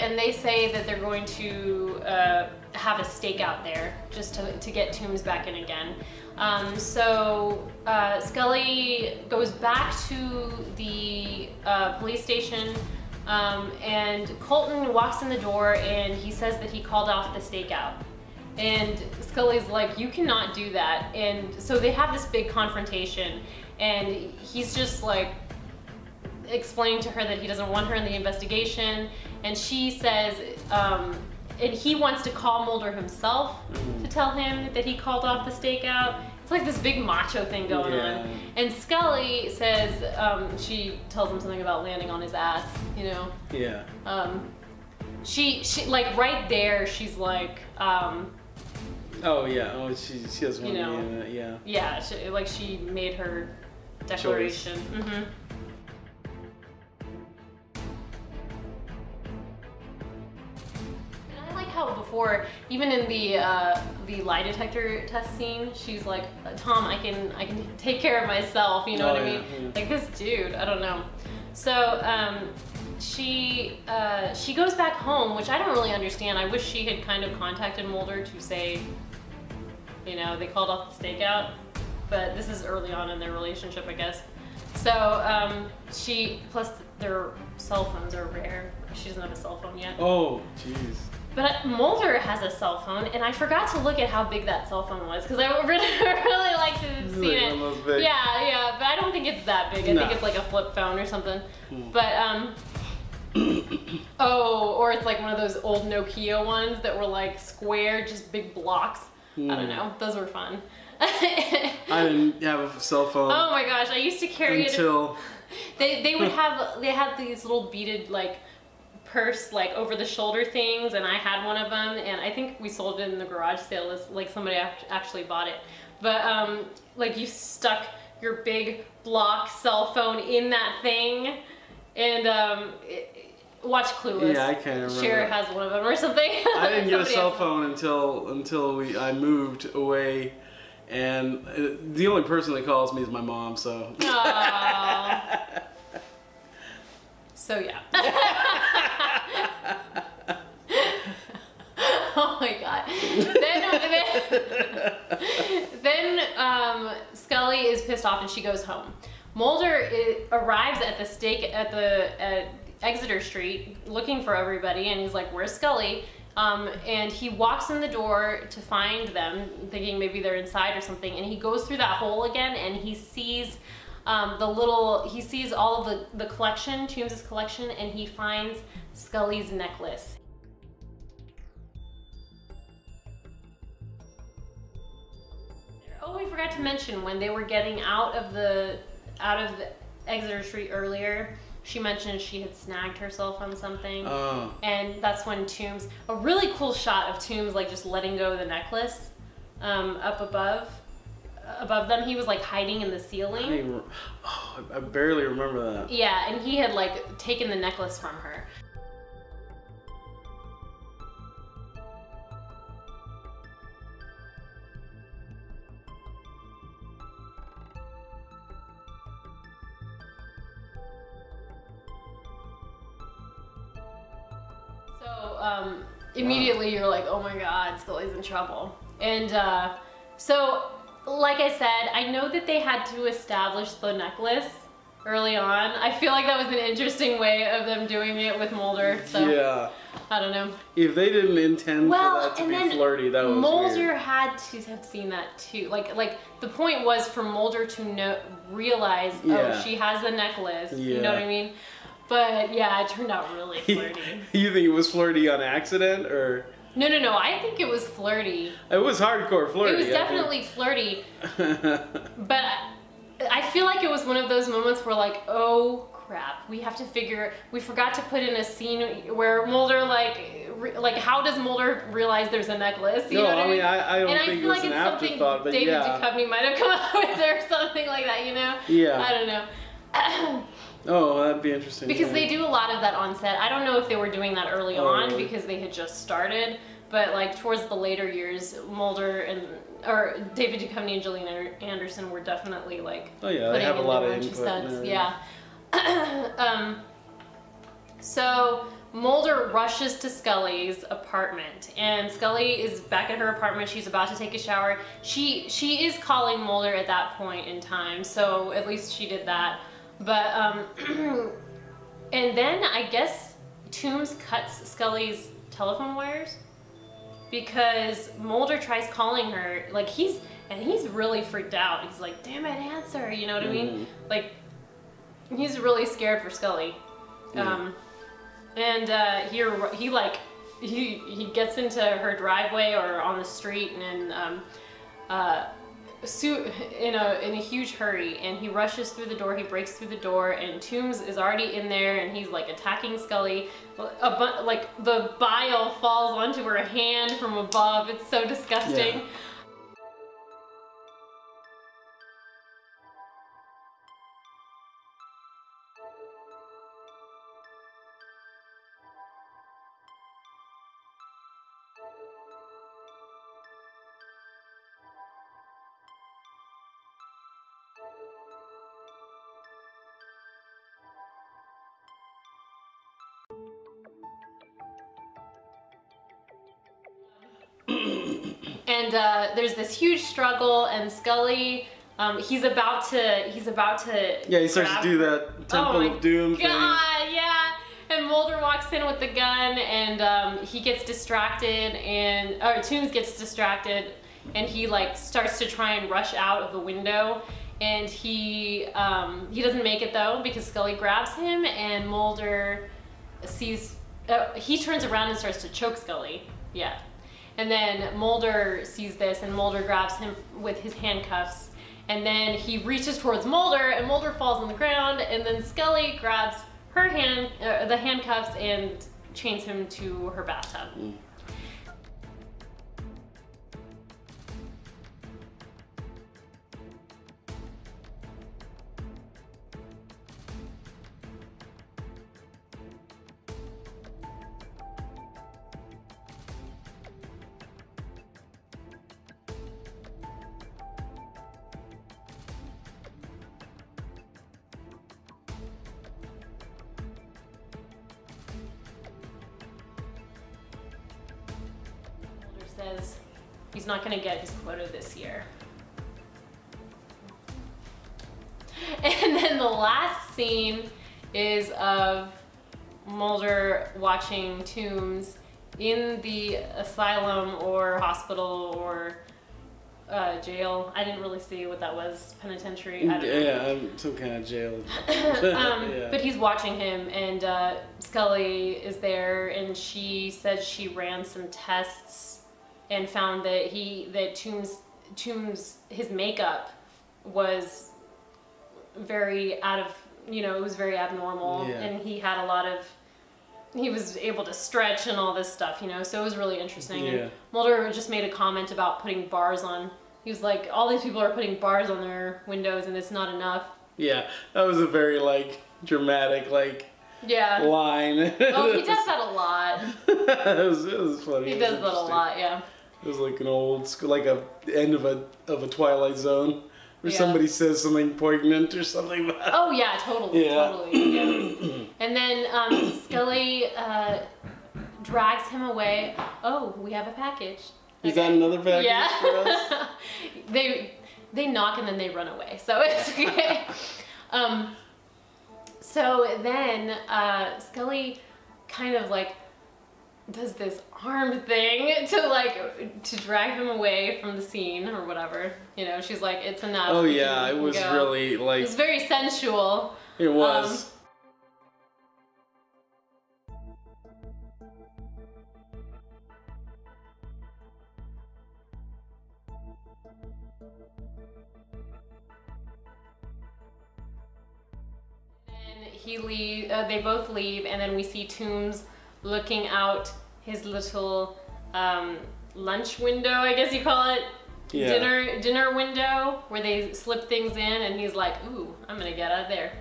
And they say that they're going to uh, have a stakeout there just to, to get Toombs back in again. Um, so uh, Scully goes back to the uh, police station um, and Colton walks in the door and he says that he called off the stakeout. And Scully's like, you cannot do that. And so they have this big confrontation and he's just like explaining to her that he doesn't want her in the investigation. And she says, um, and he wants to call Mulder himself to tell him that he called off the stakeout. It's like this big macho thing going Yeah. on. And Scully says, um, she tells him something about landing on his ass, you know. Yeah. Um, she, she, like right there, she's like, um, Oh yeah. Oh, she she doesn't You want know. me in it. Yeah. yeah, she, like she made her declaration. hmm like how before, even in the uh, the lie detector test scene, she's like, "Tom, I can I can take care of myself." You know Oh, what I mean? yeah. Like this dude, I don't know. So um, she uh, she goes back home, which I don't really understand. I wish she had kind of contacted Mulder to say, you know, they called off the stakeout, but this is early on in their relationship, I guess. So um, she plus their cell phones are rare. She doesn't have a cell phone yet. Oh, jeez. But Mulder has a cell phone, and I forgot to look at how big that cell phone was because I would really, really like to have seen it. big. Yeah, yeah, but I don't think it's that big. I Nah. think it's like a flip phone or something. Hmm. But um, oh, or it's like one of those old Nokia ones that were like square, just big blocks. I don't Hmm. know. Those were fun. I didn't have a cell phone oh my gosh, I used to carry it. until They they would have they had these little beaded like purse like over the shoulder things and I had one of them and I think we sold it in the garage sale as like somebody actually bought it. But um like you stuck your big block cell phone in that thing and um it, watch Clueless. Yeah, I can't remember. Cher has one of them or something. I didn't get a cell phone until until we I moved away, and uh, the only person that calls me is my mom. So. So yeah. oh my god. Then then, then um, Scully is pissed off and she goes home. Mulder i arrives at the stake at the at Exeter Street looking for everybody and he's like, "Where's Scully?" Um, and he walks in the door to find them, thinking maybe they're inside or something. And he goes through that hole again, and he sees um, the little. He sees all of the the collection, Toombs' collection, and he finds Scully's necklace. Oh, we forgot to mention when they were getting out of the out of the Exeter Street earlier. She mentioned she had snagged herself on something. Oh. And that's when Toombs, a really cool shot of Toombs like just letting go of the necklace um, up above, above them. He was like hiding in the ceiling. even, oh, I barely remember that. Yeah, and he had like taken the necklace from her. So um, immediately you're like, oh my god, Scully's in trouble. And uh, so, like I said, I know that they had to establish the necklace early on. I feel like that was an interesting way of them doing it with Mulder. So Yeah. I don't know. If they didn't intend Well, for that to and be then flirty, that was Mulder weird. had to have seen that too. Like, like the point was for Mulder to know, realize, oh, Yeah. oh, she has the necklace. Yeah. You know what I mean? But yeah, it turned out really flirty. you think it was flirty on accident, or no, no, no. I think it was flirty. it was hardcore flirty? It was definitely flirty, but I- I feel like it was one of those moments where like, oh crap, we have to figure. We forgot to put in a scene where Mulder like, re, like how does Mulder realize there's a necklace? You No, know what I mean? I- I don't and think I it feel was like an it's something afterthought, but David yeah. Duchovny might have come up with or something like that. You know? Yeah. I don't know. oh, that'd be interesting. Because yeah. they do a lot of that on set. I don't know if they were doing that early Oh, on really? because they had just started, but like towards the later years, Mulder and or David Duchovny and Gillian Anderson were definitely like Oh, yeah, they putting have a lot of input and cents. Yeah. um, so Mulder rushes to Scully's apartment, and Scully is back at her apartment. She's about to take a shower. She she is calling Mulder at that point in time, so at least she did that. But um, and then I guess Toombs cuts Scully's telephone wires because Mulder tries calling her. Like he's and he's really freaked out. He's like, "Damn it, answer!" You know what I mean? Like he's really scared for Scully. Um, and uh, he he like he he gets into her driveway or on the street and then um, uh, in a in a huge hurry and he rushes through the door. He breaks through the door and Toombs is already in there and he's like attacking Scully. Like the bile falls onto her hand from above. It's so disgusting. Yeah. This huge struggle and Scully um, he's about to he's about to Yeah, he starts grab- to do that Temple oh of Doom thing. God, yeah. And Mulder walks in with the gun, and um, he gets distracted, and or Toombs gets distracted, and he like starts to try and rush out of the window, and he um, he doesn't make it though because Scully grabs him, and Mulder sees uh, he turns around and starts to choke Scully. Yeah. And then Mulder sees this, and Mulder grabs him with his handcuffs. And then he reaches towards Mulder, and Mulder falls on the ground. And then Scully grabs her hand, uh, the handcuffs, and chains him to her bathtub. Mulder not going to get his quota this year. And then the last scene is of Mulder watching Toombs in the asylum or hospital or uh, jail. I didn't really see what that was. Penitentiary. I don't know. Yeah, um, some kind of jail. um, Yeah. But he's watching him, and uh, Scully is there, and she says she ran some tests and found that he that Toombs Toombs his makeup was very out of you know it was very abnormal, Yeah. and he had a lot of he was able to stretch and all this stuff, you know. So it was really interesting. Yeah. And Mulder just made a comment about putting bars on. He was like, all these people are putting bars on their windows, and it's not enough. yeah, that was a very like dramatic like Yeah. line. Oh, he does that a lot. it, was, it was funny. He It does that a lot, yeah. It was like an old school, like a end of a of a Twilight Zone, where Yeah. somebody says something poignant or something. Oh yeah, totally, Yeah. totally. Yeah. and then um, Scully uh, drags him away. Oh, we have a package. Is that another package Yeah. for us? they they knock and then they run away, so it's okay. um, so then uh, Scully kind of like does this arm thing to like to drag him away from the scene or whatever. You know, she's like, "It's enough." Oh yeah, it was go." really It like was very sensual. it was. um, he leave. Uh, they both leave, and then we see Toombs looking out his little um, lunch window. I guess you call it. Yeah. Dinner dinner window where they slip things in, and he's like, "Ooh, I'm gonna get out of there."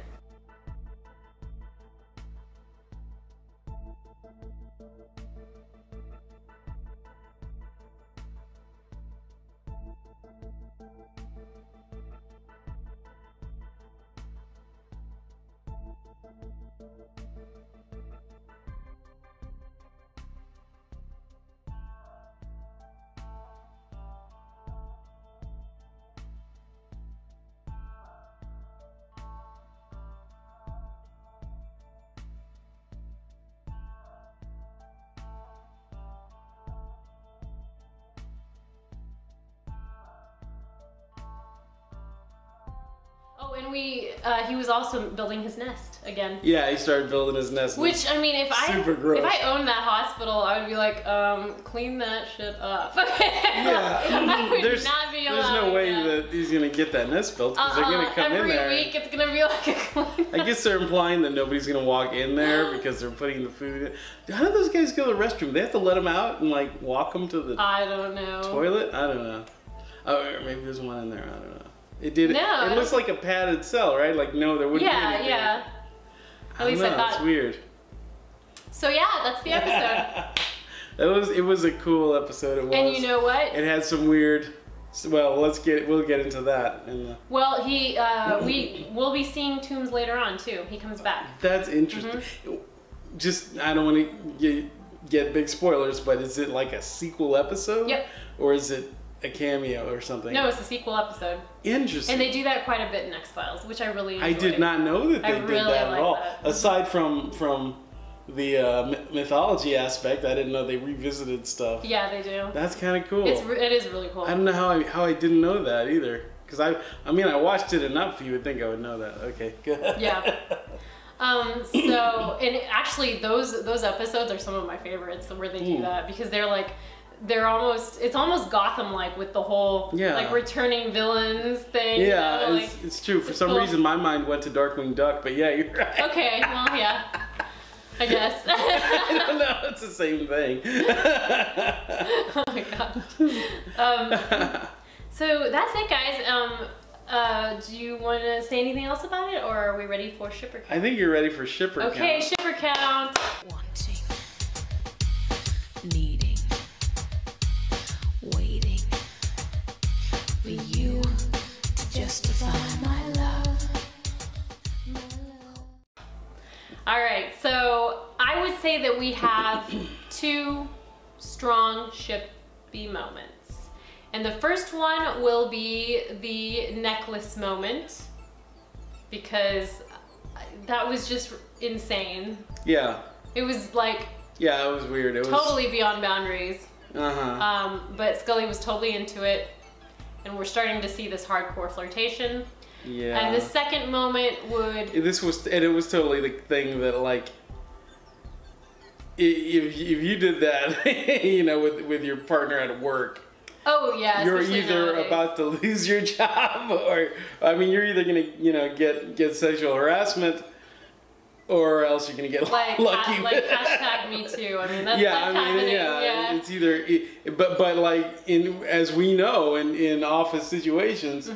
And we, uh, he was also building his nest again. Yeah, he started building his nest. Which I mean, if Super I gross. if I owned that hospital, I would be like, um, clean that shit up. yeah, there's there's no way that. that. he's gonna get that nest built because they're Uh-uh, gonna come every in there. week it's gonna be like a clean. I guess they're implying that nobody's gonna walk in there because they're putting the food. in. How do those guys go to the restroom? They have to let them out and like walk them to the I don't know. toilet. I don't know. Oh, maybe there's one in there. I don't know. It did. No, I it looks like a padded cell, right? Like no, there wouldn't be Yeah, anything. yeah. I At least don't I thought. It's weird. So yeah, that's the episode. It was it was a cool episode. It was. and you know what? it had some weird. Well, let's get we'll get into that. And Well, he uh, we will be seeing Toombs later on too. He comes back. that's interesting. Just I don't want to get get big spoilers, but is it like a sequel episode? Yep. Or is it a cameo or something? No, it's a sequel episode, Interesting. and they do that quite a bit in X Files, which I really. I did not know that I they did really that at all. that. Aside from from the uh, mythology aspect, I didn't know they revisited stuff. Yeah, they do. That's kind of cool. It's it is really cool. I don't know how I, how I didn't know that either. Cause I I mean I watched it enough. You would think I would know that. Okay, good. Yeah. Um, so and actually those those episodes are some of my favorites where they do Hmm. that because they're like they're almost it's almost Gotham like with the whole Yeah. like returning villains thing. you yeah, know, it's, like- it's true. For it's some cool. reason, my mind went to Darkwing Duck, but yeah, you're right. okay, well yeah. I guess. I don't know. It's the same thing. oh my god. Um, so that's it, guys. Um, uh, do you want to say anything else about it, or are we ready for shipper count? I think you're ready for shipper Okay, count. shipper count. wanting, needing, All right, so I would say that we have two strong shippy moments. And the first one will be the necklace moment because that was just insane. Yeah, It was like yeah, it was weird. It was totally beyond boundaries. Uh huh. Um, but Scully was totally into it, and we're starting to see this hardcore flirtation. Yeah. And the second moment would this was and it was totally the thing that like if, if you did that you know with with your partner at work oh yeah, you're either nowadays. about to lose your job or i mean you're either gonna you know get get sexual harassment or else you're gonna get like lucky ha- like hashtag me too. I mean that's, yeah, that's I mean, happening. yeah, Yeah. it's either, it, but but like in as we know in in office situations,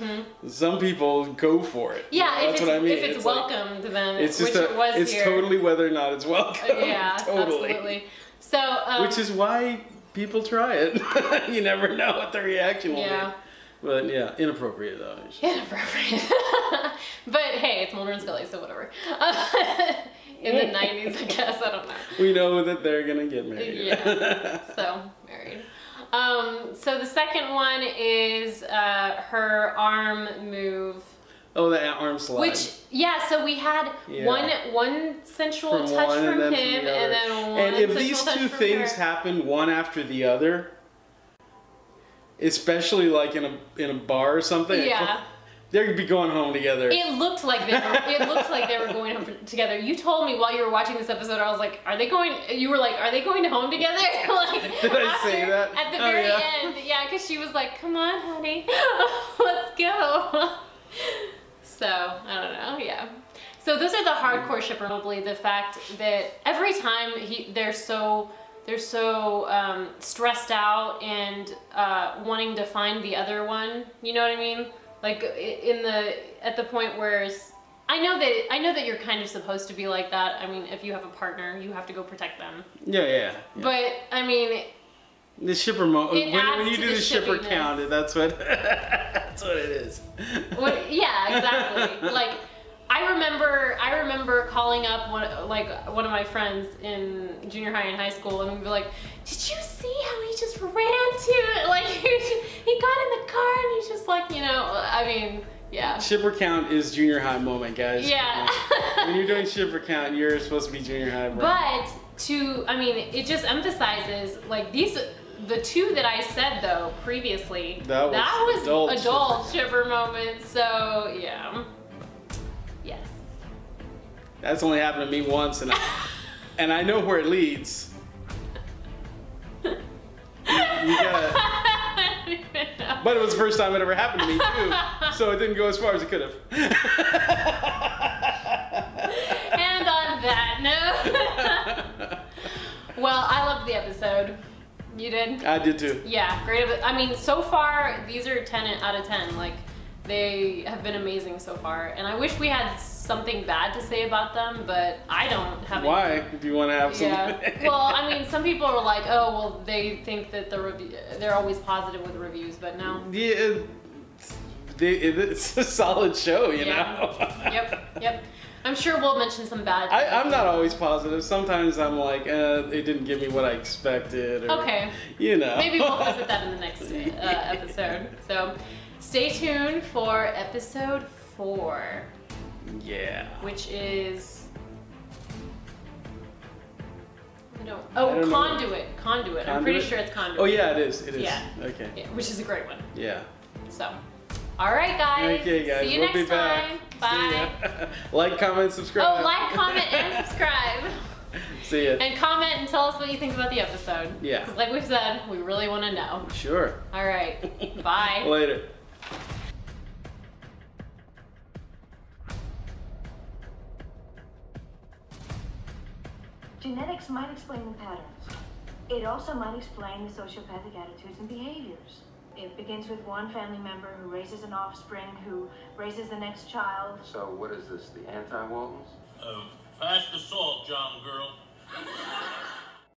some people go for it. Mm-hmm. Yeah, You know, if that's it's, what I mean. if it's, like- welcomed, then it's just which a, it was it's here. totally whether or not it's welcome. yeah, totally. absolutely. So um, Which is why people try it. you never know what the reaction will Yeah. be. But yeah, inappropriate though. inappropriate. but hey, it's Mulder and Scully, so whatever. In the '90s, I guess I don't know. We know that they're gonna get married. Yeah. So married. Um, so the second one is uh, her arm move. oh, the arm slide. Which yeah, so we had Yeah. one one sensual From touch one from and then him, from the and then one And if these two things her. happen one after the other, especially like in a in a bar or something, Yeah. they'd be going home together. It looked like they were. It looked like they were going home together. You told me while you were watching this episode, I was like, "Are they going?" You were like, "Are they going home together?" like, Did I say that? At the Oh, very yeah. end, yeah, because she was like, "Come on, honey, let's go." so I don't know. Yeah. So those are the hardcore shipper. Probably the fact that every time he, they're so. They're so um, stressed out and uh, wanting to find the other one. You know what I mean? Like in the at the point where it's- I know that I know that you're kind of supposed to be like that. I mean, if you have a partner, you have to go protect them. yeah, yeah. yeah. But I mean, the shipper mo- when, when you do the the, shipper count, that's what that's what it is. What, yeah, exactly. like, I remember, I remember calling up one, like one of my friends in junior high and high school, and we'd be like, "Did you see how he just ran to it? Like, he, he got in the car and he's just like, you know, I mean, yeah, Shipper count is junior high moment, guys. yeah." when you're doing shipper count, you're supposed to be junior high. bro. But to, I mean, it just emphasizes like these. The two that I said though previously, That was was adult adult, shipper moments. So yeah. That's only happened to me once, and I, and I know where it leads. You, you gotta, I don't even know. but it was the first time it ever happened to me too, so it didn't go as far as it could have. and on that note, well, I loved the episode. You did? I did too. Yeah, great. I mean, so far these are 10 out of 10. Like they have been amazing so far, and I wish we had something bad to say about them, but I don't have. any- Why? Do you want to have some? Yeah. Well, I mean, some people are like, oh, well, they think that the review, they're always positive with reviews, but no. Yeah, it- they- it's a solid show, you Yeah. know. Yep, yep. I'm sure we'll mention some bad. I, I'm not always positive. Sometimes I'm like, uh, it didn't give me what I expected. Or, Okay. You know. Maybe we'll visit that in the next uh, episode. So, stay tuned for episode four, Yeah. which is. I don't. Oh, I don't know. conduit. Conduit. I'm pretty sure it's conduit. Oh yeah, it is. It is. Yeah. Okay. Yeah, which is a great one. Yeah. So, all right, guys. Okay, guys. See you we'll next be back. time. See Bye. like, comment, subscribe. Oh, like, comment, and subscribe. See ya. And comment and tell us what you think about the episode. Yeah. 'Cause like we've said, we really want to know. Sure. All right. Bye. Later. Genetics might explain the patterns. It also might explain the sociopathic attitudes and behaviors. It begins with one family member who raises an offspring who raises the next child. So what is this, the anti-Waltons? Uh, pass the salt, John girl.